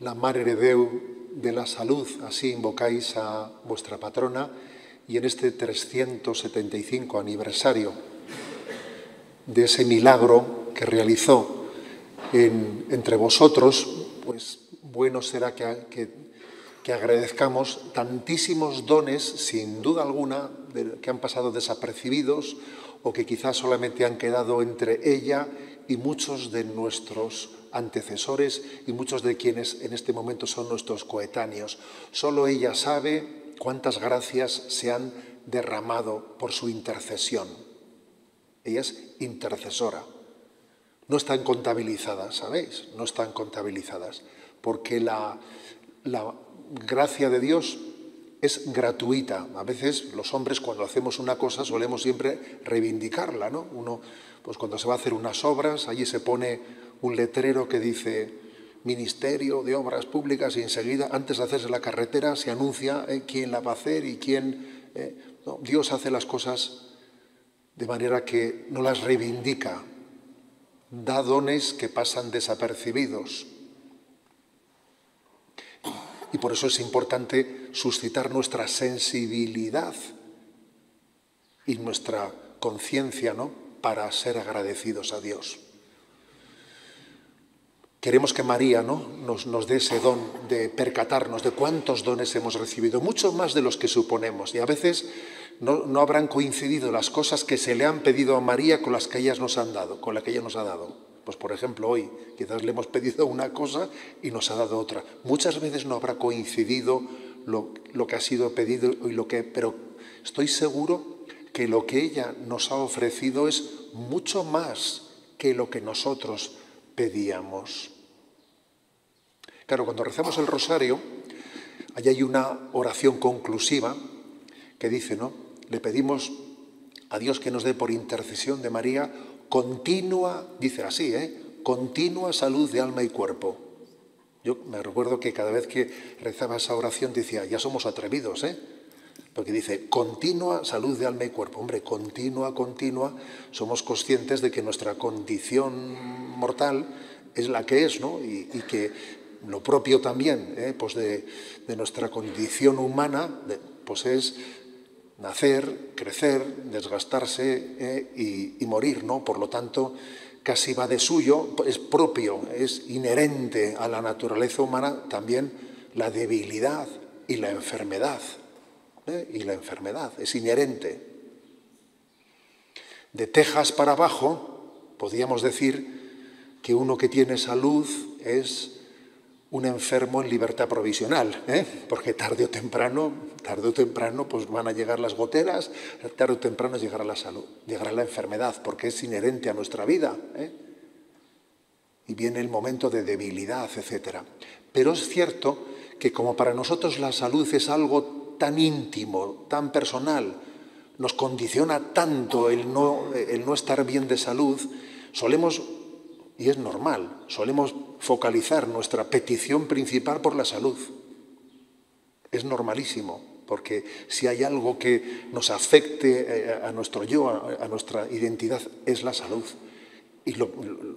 la Mare de Deu de la Salud, así invocáis a vuestra patrona, y en este 375 aniversario de ese milagro que realizó entre vosotros, pues bueno será que, que, agradezcamos tantísimos dones, sin duda alguna, que han pasado desapercibidos o que quizás solamente han quedado entre ella y muchos de nuestros antecesores y muchos de quienes en este momento son nuestros coetáneos. Solo ella sabe cuántas gracias se han derramado por su intercesión. Ella es intercesora. No están contabilizadas, ¿sabéis? No están contabilizadas, porque la, la gracia de Dios es gratuita. A veces los hombres cuando hacemos una cosa solemos siempre reivindicarla, ¿no? Uno, pues cuando se va a hacer unas obras, allí se pone un letrero que dice Ministerio de Obras Públicas y enseguida, antes de hacerse la carretera, se anuncia eh, quién la va a hacer y quién... Eh, Dios hace las cosas de manera que no las reivindica, da dones que pasan desapercibidos. Y por eso es importante suscitar nuestra sensibilidad y nuestra conciencia ¿no? para ser agradecidos a Dios. Queremos que María ¿no? nos, nos dé ese don de percatarnos de cuántos dones hemos recibido, mucho más de los que suponemos. Y a veces no, no, habrán coincidido las cosas que se le han pedido a María con las que ellas nos han dado, con la que ella nos ha dado. Pues por ejemplo hoy quizás le hemos pedido una cosa y nos ha dado otra. Muchas veces no habrá coincidido lo, lo que ha sido pedido y lo que, pero estoy seguro que lo que ella nos ha ofrecido es mucho más que lo que nosotros pedíamos. Claro, cuando rezamos el rosario, allí hay una oración conclusiva que dice, ¿no? Le pedimos a Dios que nos dé por intercesión de María continua, dice así, ¿eh? continua salud de alma y cuerpo. Yo me recuerdo que cada vez que rezaba esa oración decía, ya somos atrevidos, ¿eh? Porque dice, continua salud de alma y cuerpo. Hombre, continua, continua, somos conscientes de que nuestra condición mortal es la que es, ¿no? Y, que lo propio también ¿eh? pues de, nuestra condición humana pues es nacer, crecer, desgastarse ¿eh? y, morir. ¿no? Por lo tanto, casi va de suyo, es propio, es inherente a la naturaleza humana también la debilidad y la enfermedad. ¿eh? Y la enfermedad es inherente. De tejas para abajo, podríamos decir que uno que tiene salud es un enfermo en libertad provisional, ¿eh? porque tarde o temprano, tarde o temprano, pues van a llegar las goteras, tarde o temprano llegará la salud, llegará la enfermedad, porque es inherente a nuestra vida. ¿eh? Y viene el momento de debilidad, etc. Pero es cierto que como para nosotros la salud es algo tan íntimo, tan personal, nos condiciona tanto el no, el no estar bien de salud, solemos y es normal, solemos focalizar nuestra petición principal por la salud. Es normalísimo, porque si hay algo que nos afecte eh, a nuestro yo, a nuestra identidad, es la salud. Y lo,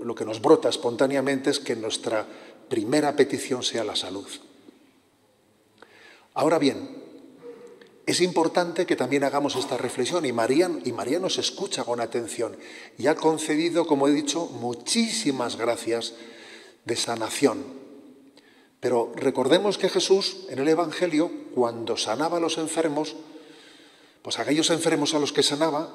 lo que nos brota espontáneamente es que nuestra primera petición sea la salud. Ahora bien, es importante que también hagamos esta reflexión y María, nos escucha con atención y ha concedido, como he dicho, muchísimas gracias de sanación. Pero recordemos que Jesús en el Evangelio, cuando sanaba a los enfermos, pues aquellos enfermos a los que sanaba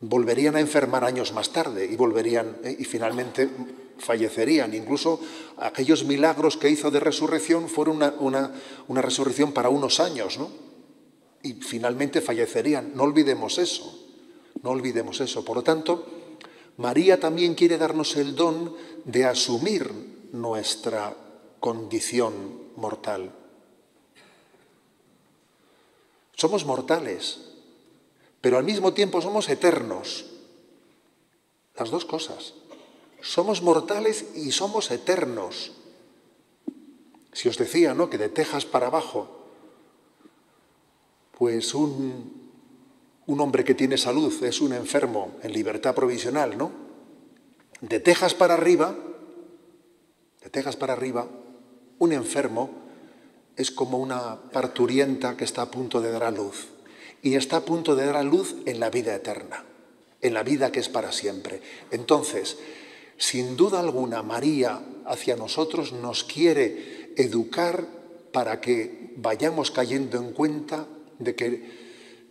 volverían a enfermar años más tarde y volverían eh, y finalmente fallecerían. Incluso aquellos milagros que hizo de resurrección fueron una, una, resurrección para unos años, ¿no? Y finalmente fallecerían. No olvidemos eso, no olvidemos eso. Por lo tanto, María también quiere darnos el don de asumir nuestra condición mortal. Somos mortales, pero al mismo tiempo somos eternos. Las dos cosas. Somos mortales y somos eternos. Si os decía, ¿no? Que de Texas para abajo, pues un, un hombre que tiene salud es un enfermo en libertad provisional, ¿no? De Texas para arriba, te dejas para arriba, un enfermo es como una parturienta que está a punto de dar a luz. Y está a punto de dar a luz en la vida eterna, en la vida que es para siempre. Entonces, sin duda alguna, María hacia nosotros nos quiere educar para que vayamos cayendo en cuenta de que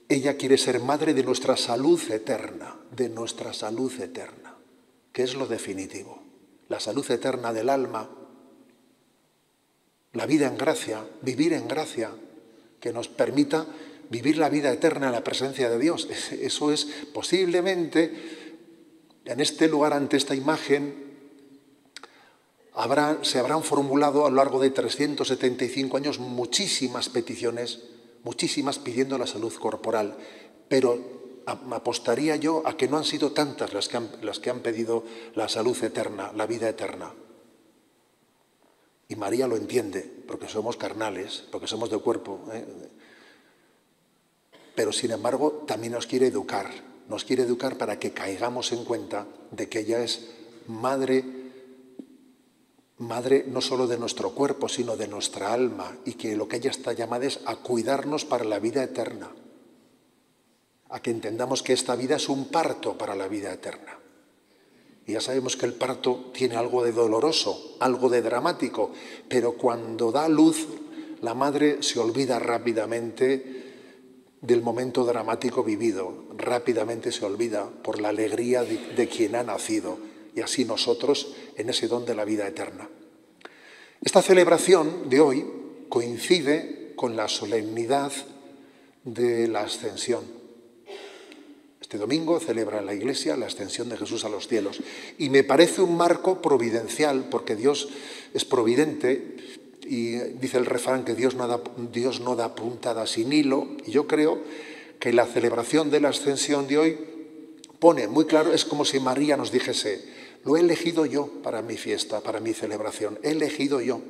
ella quiere ser madre de nuestra salud eterna, de nuestra salud eterna, que es lo definitivo, la salud eterna del alma, la vida en gracia, vivir en gracia, que nos permita vivir la vida eterna en la presencia de Dios. Eso es posiblemente, en este lugar, ante esta imagen, se habrán formulado a lo largo de 375 años muchísimas peticiones, muchísimas pidiendo la salud corporal, pero apostaría yo a que no han sido tantas las que han, las que han pedido la salud eterna, la vida eterna. Y María lo entiende, porque somos carnales, porque somos de cuerpo. ¿eh? Pero sin embargo también nos quiere educar, nos quiere educar para que caigamos en cuenta de que ella es madre, madre no solo de nuestro cuerpo, sino de nuestra alma, y que lo que ella está llamada es a cuidarnos para la vida eterna, a que entendamos que esta vida es un parto para la vida eterna. Y ya sabemos que el parto tiene algo de doloroso, algo de dramático, pero cuando da luz, la madre se olvida rápidamente del momento dramático vivido, rápidamente se olvida por la alegría de, quien ha nacido y así nosotros en ese don de la vida eterna. Esta celebración de hoy coincide con la solemnidad de la ascensión. Este domingo celebra la Iglesia la ascensión de Jesús a los cielos y me parece un marco providencial porque Dios es providente y dice el refrán que Dios no da, Dios no da puntada sin hilo, y yo creo que la celebración de la ascensión de hoy pone muy claro, es como si María nos dijese, lo he elegido yo para mi fiesta, para mi celebración, he elegido yo,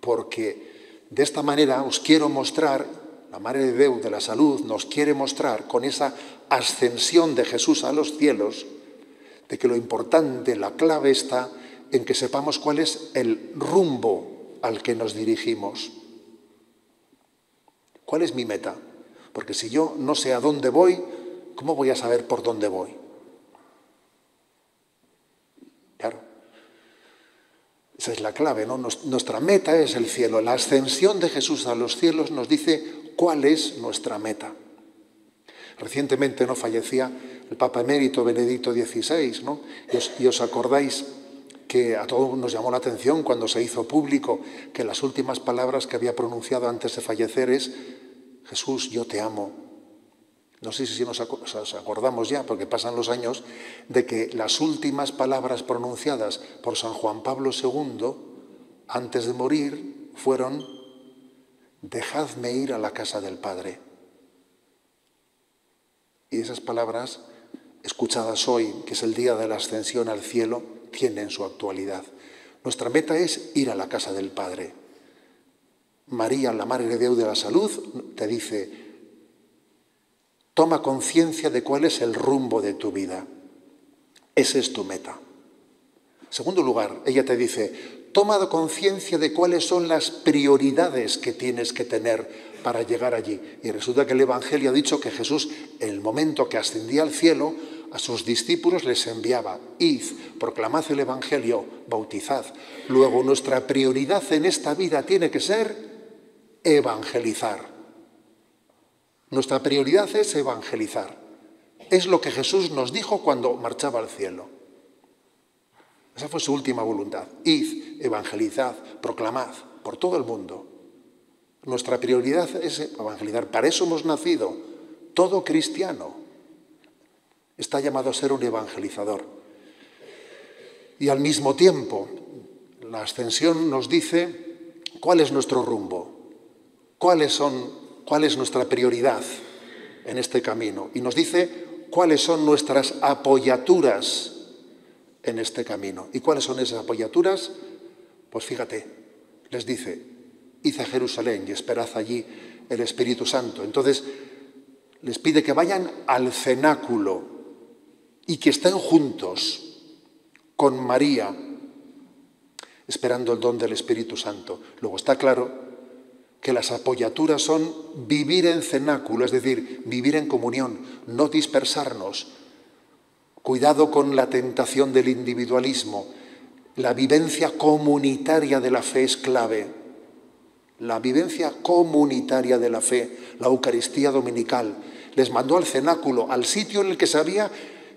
porque de esta manera os quiero mostrar, la Madre de Dios de la Salud nos quiere mostrar con esa ascensión de Jesús a los cielos, de que lo importante, la clave está en que sepamos cuál es el rumbo al que nos dirigimos. ¿Cuál es mi meta? Porque si yo no sé a dónde voy, ¿cómo voy a saber por dónde voy? Claro. Esa es la clave, ¿no? Nuestra meta es el cielo. La ascensión de Jesús a los cielos nos dice cuál es nuestra meta. Recientemente no fallecía el Papa emérito Benedicto XVI, ¿no? y os acordáis que a todos nos llamó la atención cuando se hizo público que las últimas palabras que había pronunciado antes de fallecer es, Jesús, yo te amo. No sé si nos acordamos ya, porque pasan los años, de que las últimas palabras pronunciadas por San Juan Pablo II antes de morir fueron, dejadme ir a la casa del Padre. Y esas palabras, escuchadas hoy, que es el día de la ascensión al cielo, tiene en su actualidad. Nuestra meta es ir a la casa del Padre. María, la Madre de Dios de la Salud, te dice, toma conciencia de cuál es el rumbo de tu vida. Esa es tu meta. segundo lugar, ella te dice, toma conciencia de cuáles son las prioridades que tienes que tener para llegar allí. Y resulta que el Evangelio ha dicho que Jesús, en el momento que ascendía al cielo, a sus discípulos les enviaba, id, proclamad el Evangelio, bautizad. Luego nuestra prioridad en esta vida tiene que ser evangelizar. Nuestra prioridad es evangelizar. Es lo que Jesús nos dijo cuando marchaba al cielo. Esa fue su última voluntad. Id, evangelizad, proclamad por todo el mundo. Nuestra prioridad es evangelizar. Para eso hemos nacido. Todo cristiano está llamado a ser un evangelizador. Y al mismo tiempo, la ascensión nos dice cuál es nuestro rumbo, cuáles son, cuál es nuestra prioridad en este camino. Y nos dice cuáles son nuestras apoyaturas en este camino. ¿Y cuáles son esas apoyaturas? Pues fíjate, les dice, id a Jerusalén y esperad allí el Espíritu Santo. Entonces, les pide que vayan al cenáculo y que estén juntos con María esperando el don del Espíritu Santo. Luego está claro que las apoyaturas son vivir en cenáculo, es decir, vivir en comunión, no dispersarnos. Cuidado con la tentación del individualismo. La vivencia comunitaria de la fe es clave. La vivencia comunitaria de la fe, la Eucaristía dominical. Les mandó al cenáculo, al sitio en el que se había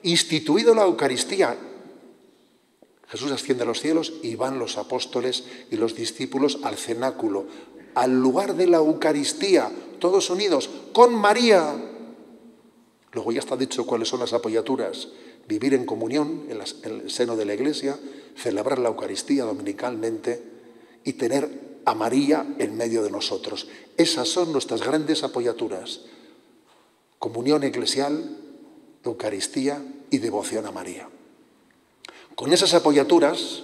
instituido la Eucaristía, Jesús asciende a los cielos y van los apóstoles y los discípulos al cenáculo, al lugar de la Eucaristía, todos unidos, con María. Luego ya está dicho cuáles son las apoyaturas. Vivir en comunión en, el seno de la iglesia, celebrar la Eucaristía dominicalmente y tener a María en medio de nosotros. Esas son nuestras grandes apoyaturas. Comunión eclesial, Eucaristía y devoción a María. Con esas apoyaturas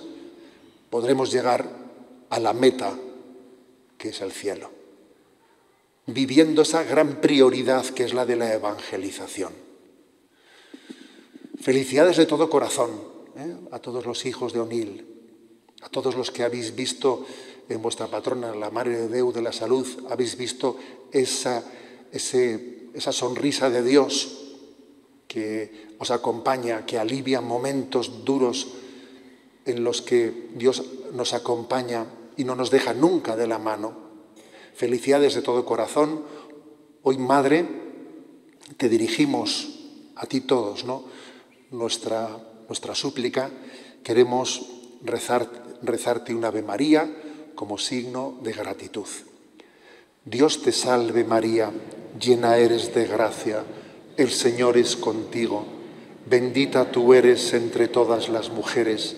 podremos llegar a la meta que es el cielo, viviendo esa gran prioridad que es la de la evangelización. Felicidades de todo corazón ¿eh? a todos los hijos de Onil, a todos los que habéis visto en vuestra patrona, la Madre de Deu de la Salud, habéis visto esa, esa sonrisa de Dios que os acompaña, que alivia momentos duros en los que Dios nos acompaña y no nos deja nunca de la mano. Felicidades de todo corazón. Hoy, Madre, te dirigimos a ti todos, ¿no? Nuestra, nuestra súplica. Queremos rezar, rezarte una Ave María como signo de gratitud. Dios te salve María, llena eres de gracia el Señor es contigo, bendita tú eres entre todas las mujeres,